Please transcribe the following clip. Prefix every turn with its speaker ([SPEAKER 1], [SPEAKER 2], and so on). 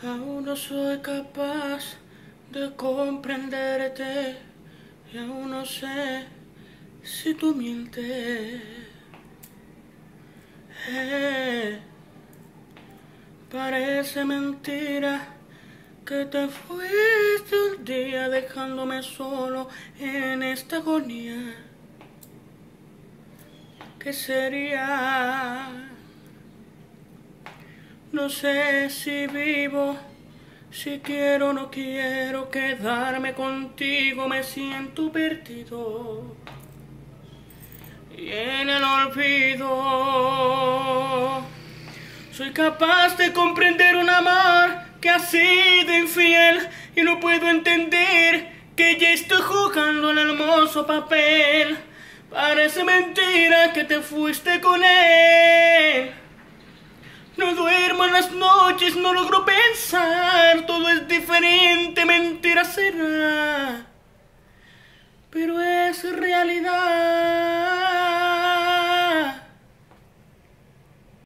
[SPEAKER 1] Aún no soy capaz de comprenderte y aún no sé si tú mientes. Eh, parece mentira que te fuiste un día dejándome solo en esta agonía. ¿Qué sería? No sé si vivo, si quiero o no quiero quedarme contigo, me siento perdido. Y en el olvido, soy capaz de comprender un amor que ha sido infiel y no puedo entender que ya estoy jugando el hermoso papel. Parece mentira que te fuiste con él. Las noches, no logro pensar, todo es diferente, mentira será. Pero es realidad.